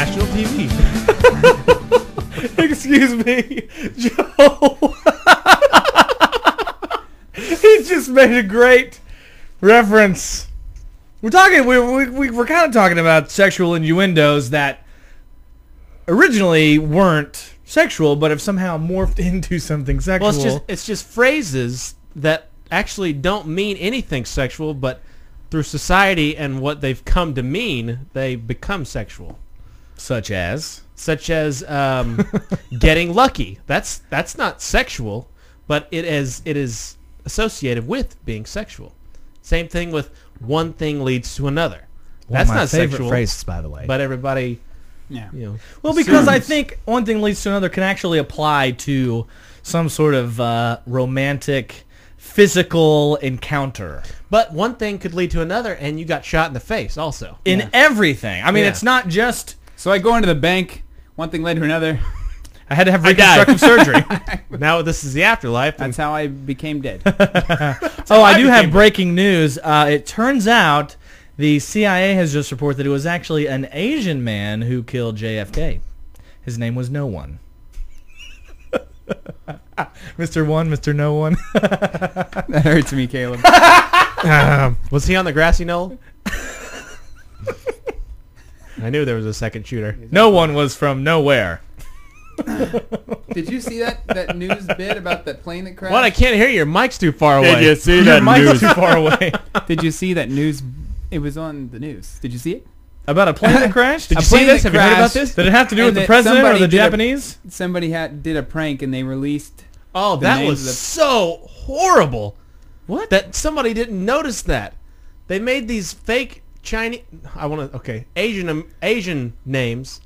national TV. Excuse me, Joe. he just made a great reference. We're talking. We we we we're kind of talking about sexual innuendos that originally weren't sexual, but have somehow morphed into something sexual. Well, it's just it's just phrases that actually don't mean anything sexual, but through society and what they've come to mean, they become sexual. Such as Such as um, getting lucky. That's that's not sexual, but it is it is associated with being sexual. Same thing with one thing leads to another. one That's of my not favorite sexual, phrases, by the way. but everybody, Yeah. you know, Well, because I think one thing leads to another can actually apply to some sort of uh, romantic, physical encounter but one thing could lead to another, and you got shot in the face also. in Yeah. everything. I mean, Yeah. it's not just So I go into the bank. One thing led to another. I had to have reconstructive surgery. Now this is the afterlife. That's how I became dead. oh, I I do have breaking news. Uh, it turns out the CIA has just reported that it was actually an Asian man who killed JFK. His name was No One. Mr. One, Mr. No One. that hurts me, Caleb. Um, was he on the grassy knoll? I knew there was a second shooter. no one was from nowhere. Did you see that that news bit about that plane that crashed? What? I can't hear you. Your mic's too far away. Did you see Your mic's too far away. Did you see that news? It was on the news. Did you see it? About a plane that crashed? Did A you see plane this? that Have you heard about crashed. this? Did it have to do And with the that president or somebody the did a- Japanese? Somebody had did a prank and they released. Oh, The that names was of the- so horrible. What? That somebody didn't notice that. They made these fake Chinese. I want to. Okay, Asian um, Asian names.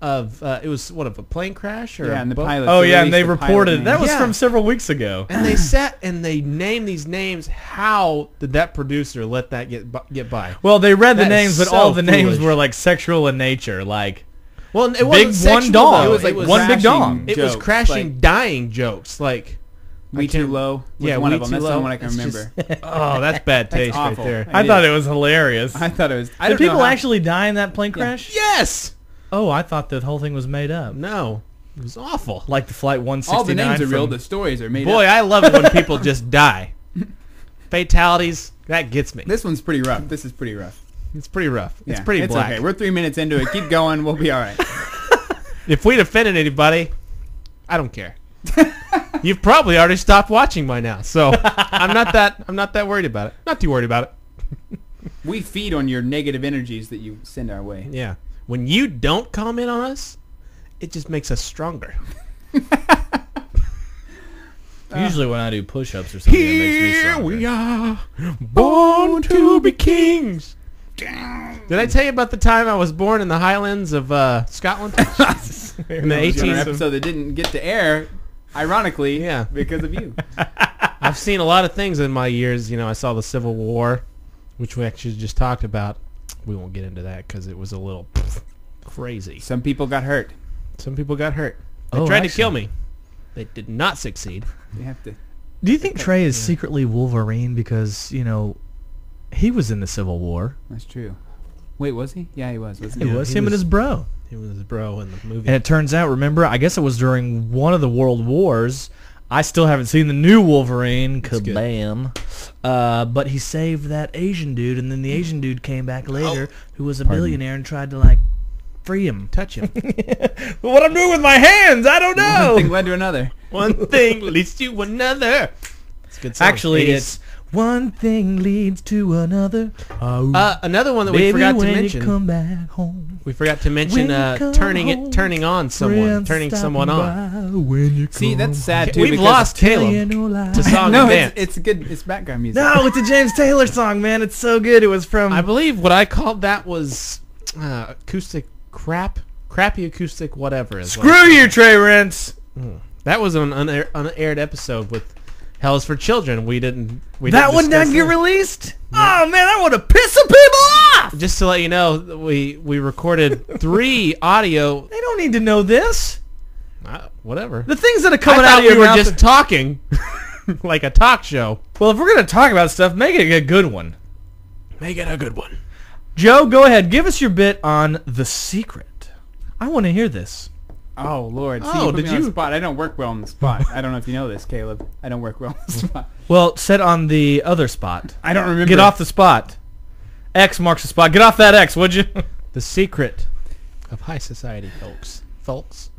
Of uh, it was what of a plane crash or Yeah, and the boat? pilot. Oh yeah, and they the reported that was Yeah. from several weeks ago. And they sat and they named these names. How did that producer let that get get by? Well, they read the names, is but all so the names were like sexual in nature. Like Well, it wasn't one sexual, dong. though. It was like one big crashing dong. It was crashing, like, dying jokes. Like, we too low. Yeah, one we of them. too That's the low. only one I can It's remember. just- oh, that's bad That's taste awful. right there. I It thought is. it was hilarious. I thought it was. I Did don't know people how- actually die in that plane crash? Yes. Oh, I thought the whole thing was made up. No, it was awful. Like the flight 169. All the names are real. from- The stories are made Boy, up. I love it when people just die. Fatalities. That gets me. This one's pretty rough. This is pretty rough. It's pretty rough. It's Yeah, pretty it's black. okay. We're three minutes into it. Keep going. We'll be all right. If we'd offended anybody, I don't care. You've probably already stopped watching by now, so I'm not that I'm not that worried about it. Not too worried about it. We feed on your negative energies that you send our way. Yeah. When you don't comment on us, it just makes us stronger. Usually when I do push-ups or something, it makes me Here stronger. we are, born to be kings. Did I tell you about the time I was born in the Highlands of uh, Scotland? in the That was another 18th. episode that didn't get to air, ironically, Yeah. because of you. I've seen a lot of things in my years. You know, I saw the Civil War, which we actually just talked about. We won't get into that because it was a little crazy. Some people got hurt. Some people got hurt. They Oh, tried to kill me. They did not succeed. You have to. Do you think Trey is secretly Wolverine because, you know, he was in the Civil War? That's true. Wait, was he? Yeah, he was. Wasn't It he? Yeah, was he him and his bro. He was his bro in the movie. And it turns out, remember, I guess it was during one of the world wars. I still haven't seen the new Wolverine. good. Kabam. Uh, but he saved that Asian dude, and then the Asian dude came back later, who was a billionaire and tried to like free him. Touch him. what I'm doing with my hands, I don't know. One know. thing led to another. One thing leads to another. It's a good song. Actually, 80s. it's one thing leads to another. Oh, uh, another one that we baby, forgot to when you mention. come back home. We forgot to mention uh, turning home, it, turning on someone, turning someone on. When you See, that's sad too. We've lost Tell you Caleb no to song No, and it's, dance. it's good. It's background music. No, it's a James Taylor song, man. It's so good. It was from. I believe what I called that was uh, acoustic crap, crappy acoustic whatever. Is Screw called you, it. Trey Rentz. That was an unair- unaired episode with Hell's for Children. We didn't. We That one didn't get that. released. Oh man, I would have pissed some people off. Just to let you know, we we recorded three audio. They don't need to know this. Uh, whatever. The things that are coming out of we were mouth. just talking, like a talk show. well, if we're gonna talk about stuff, make it a good one. Make it a good one. Joe, go ahead. Give us your bit on The Secret. I want to hear this. Oh Lord! See, Oh, you put did me on the you- spot. I don't work well on the spot. I don't know if you know this, Caleb. I don't work well on the spot. Well, set on the other spot. I don't remember. Get off the spot. X marks the spot. Get off that X, would you? The secret of high society, folks. Folks.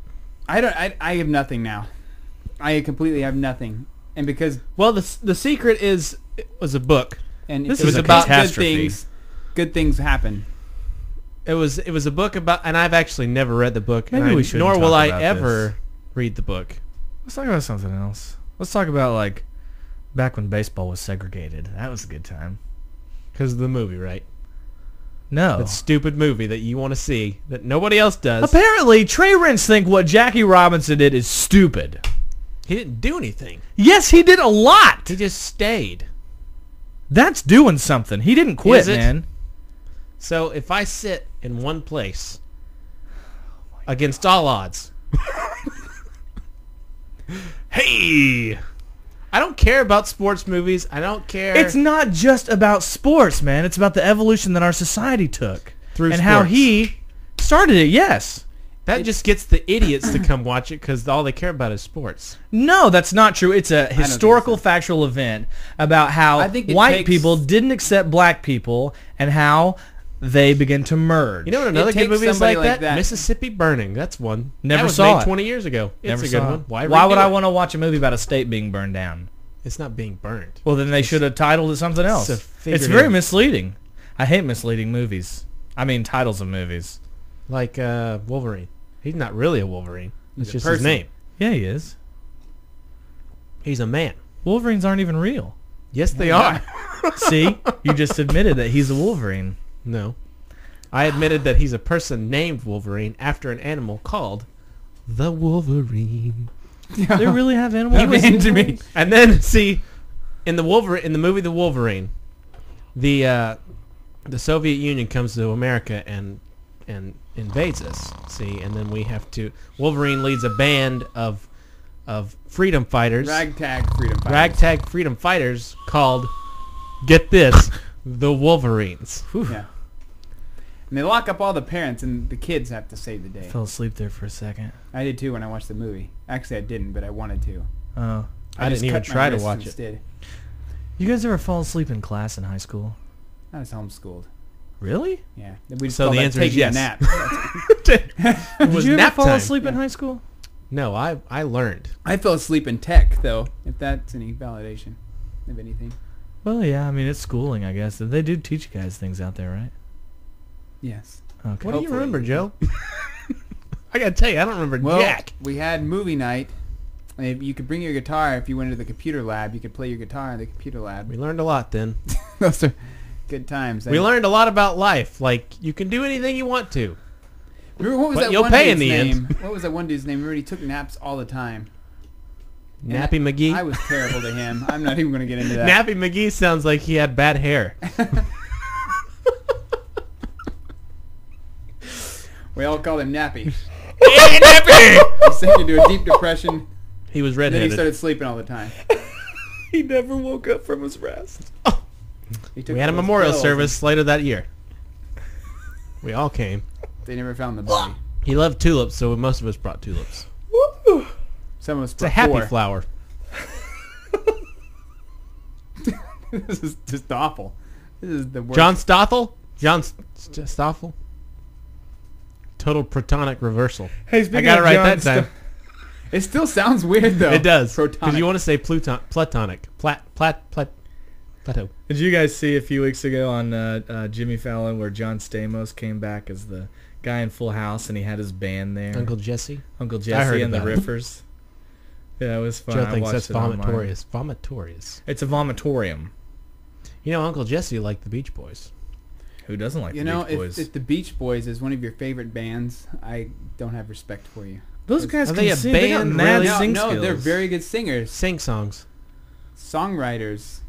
I don't. I, I have nothing now. I completely have nothing, and because Well, the the secret is it was a book. and This it is was a about good things. Good things happen. It was it was a book about, and I've actually never read the book. and Maybe I- we shouldn't Nor will I ever this. read the book. Let's talk about something else. Let's talk about like back when baseball was segregated. That was a good time. Because of the movie, right? No. That stupid movie that you want to see that nobody else does. Apparently, Trey Rentz think what Jackie Robinson did is stupid. He didn't do anything. Yes, he did a lot. He just stayed. That's doing something. He didn't quit, man. So if I sit in one place oh against all odds, hey, I don't care about sports movies. I don't care. It's not just about sports, man. It's about the evolution that our society took Through and how he started it. Yes. that just gets the idiots to come watch it because all they care about is sports. No, that's not true. It's a historical, so. factual event about how I think it white takes- people didn't accept black people and how they begin to merge. You know what another It good takes movie is somebody like, like that? that. Mississippi Burning. That's one. Never that was saw made it. 20 years ago. It's Never a good saw one. it. Why, Why would redo I it? want to watch a movie about a state being burned down? It's not being burned. Well, then they should have titled it something else. a It's figurative- very misleading. I hate misleading movies. I mean titles of movies. Like uh, Wolverine. He's not really a Wolverine. He's It's a just person. his name. Yeah, he is. He's a man. Wolverines aren't even real. Yes, they Yeah. are. See, you just admitted that he's a Wolverine. No. I admitted that he's a person named Wolverine after an animal called the Wolverine. They really have animals. He was into me. And then see in the Wolverine in the movie The Wolverine, the uh, the Soviet Union comes to America and and invades us. See, and then we have to Wolverine leads a band of of freedom fighters. Ragtag freedom fighters. ragtag freedom fighters called get this the Wolverines. Yeah. And they lock up all the parents, and the kids have to save the day. Fell asleep there for a second. I did too when I watched the movie. Actually, I didn't, but I wanted to. Oh, I just didn't even try to wrists watch it. you guys ever fall asleep in class in high school? I was homeschooled. Really? Yeah. We So the answer is yes. A nap. Did you ever nap fall time. asleep in high school? No, I I learned. I fell asleep in tech, though, if that's any validation of anything. Well, yeah. I mean, it's schooling, I guess. They do teach you guys things out there, right? Yes. Okay. What do you Hopefully. remember, Joe? I gotta tell you, I don't remember Well, jack. we had movie night. And if you could bring your guitar if you went to the computer lab. You could play your guitar in the computer lab. We learned a lot then. Those are good times. We I- learned a lot about life. Like you can do anything you want to. Remember what was But that you'll one pay in dude's the end. name? What was that one dude's name? Remember he took naps all the time. And Nappy McGee. I was terrible to him. I'm not even going to get into that. Nappy McGee sounds like he had bad hair. We all called him Nappy. hey, Nappy! He sank into a deep depression. He was And then he started sleeping all the time. He never woke up from his rest. He took we had a all those memorial pills service later that year. We all came. They never found the body. He loved tulips, so most of us brought tulips. Some of us It's a happy four. flower. this is just awful. This is the worst. John Stothel? John S- St- Stothel? Total protonic reversal. Hey, I got it right that time. It still sounds weird though. It does. Because you want to say Pluton- platonic. Plat, plat, plat, plateau. Did you guys see a few weeks ago on uh, uh, Jimmy Fallon where John Stamos came back as the guy in Full House and he had his band there? Uncle Jesse? Uncle heard Jesse and the it. Rippers. Yeah, it was fun. Joe I thinks that's it on mine. vomitorious. Vomitorious. It's a vomitorium. You know, Uncle Jesse liked the Beach Boys. Who doesn't like You the know, Beach Boys? if, if the Beach Boys is one of your favorite bands, I don't have respect for you. Those guys Are can they a sing. They got band, mad really? no, sing no, skills. they're very good singers, Sing songs. songwriters.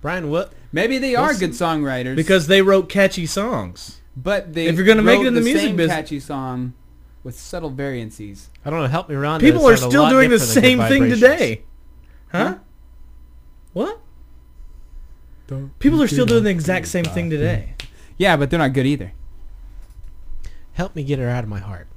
Brian, what? Maybe they are Listen. good songwriters because they wrote catchy songs. but they if you're gonna make wrote it in the music same business- catchy song with subtle variances. I don't know. Help me around. People are still doing the same thing today. Huh? Huh? What? People are still doing the exact same thing today. Yeah, but they're not good either. Help me get her out of my heart,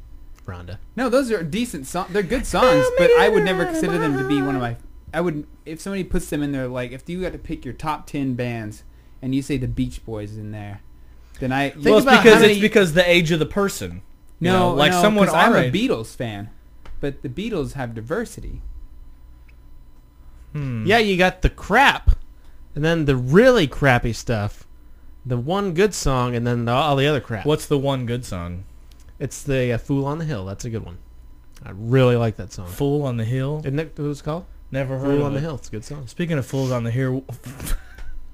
Rhonda. No, those are decent songs. They're good songs, but I would never consider them to be one of my. I would if somebody puts them in there like if you got to pick your top ten bands and you say the Beach Boys is in there, then I well, it's about because many- it's because the age of the person. You no know, like no, someone 'cause I'm a Beatles fan, but the Beatles have diversity. Hmm. Yeah, you got the crap, and then the really crappy stuff, the one good song, and then the, all the other crap. What's the one good song? It's the uh, "Fool on the Hill." That's a good one. I really like that song. Fool on the Hill. Isn't that what it's called? Never heard Fool on the. Hill. It's a good song. Speaking of fools on the hill,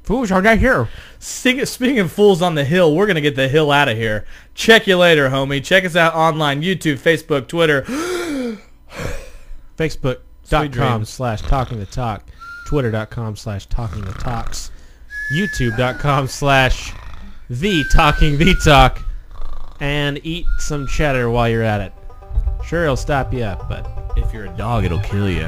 Fools are not here. Speaking speaking of fools on the hill, we're gonna get the hill out of here. Check you later, homie. Check us out online: YouTube, Facebook, Twitter. Facebook.com slash talking the talk. Twitter.com slash talking the talks. YouTube.com slash the talking the talk. And eat some cheddar while you're at it. Sure, it'll stop you up, but If you're a dog, it'll kill you.